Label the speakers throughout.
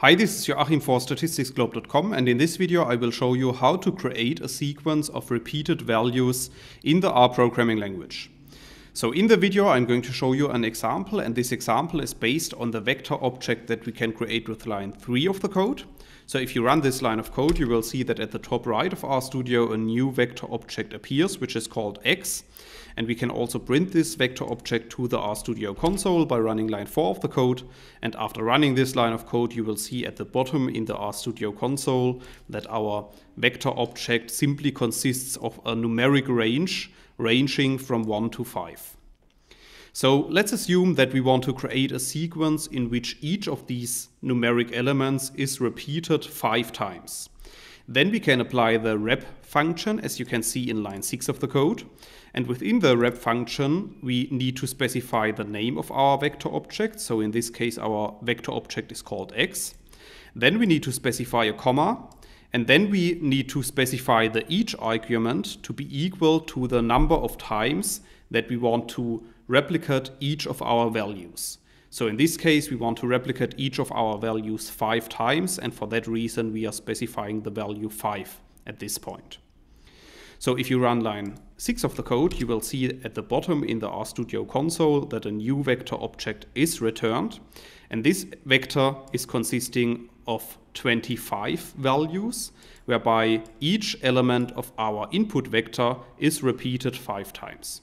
Speaker 1: Hi, this is Joachim for statisticsglobe.com and in this video I will show you how to create a sequence of repeated values in the R programming language. So in the video I'm going to show you an example and this example is based on the vector object that we can create with line 3 of the code. So if you run this line of code you will see that at the top right of RStudio a new vector object appears which is called x and we can also print this vector object to the RStudio console by running line 4 of the code. And after running this line of code, you will see at the bottom in the RStudio console that our vector object simply consists of a numeric range ranging from 1 to 5. So let's assume that we want to create a sequence in which each of these numeric elements is repeated five times. Then we can apply the rep function, as you can see in line 6 of the code. And within the rep function, we need to specify the name of our vector object. So in this case, our vector object is called x. Then we need to specify a comma. And then we need to specify the each argument to be equal to the number of times that we want to replicate each of our values. So in this case, we want to replicate each of our values five times, and for that reason, we are specifying the value five at this point. So if you run line 6 of the code, you will see at the bottom in the RStudio console that a new vector object is returned. And this vector is consisting of 25 values, whereby each element of our input vector is repeated five times.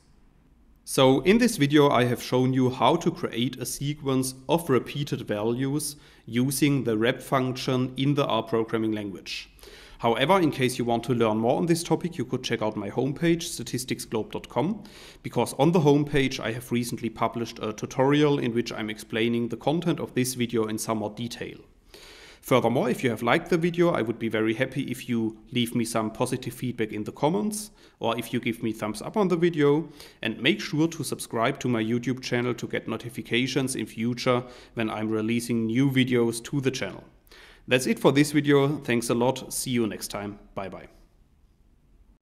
Speaker 1: So in this video I have shown you how to create a sequence of repeated values using the rep function in the R programming language. However, in case you want to learn more on this topic, you could check out my homepage, statisticsglobe.com, because on the homepage I have recently published a tutorial in which I'm explaining the content of this video in some more detail. Furthermore, if you have liked the video, I would be very happy if you leave me some positive feedback in the comments or if you give me thumbs up on the video and make sure to subscribe to my YouTube channel to get notifications in future when I'm releasing new videos to the channel. That's it for this video. Thanks a lot. See you next time. Bye bye.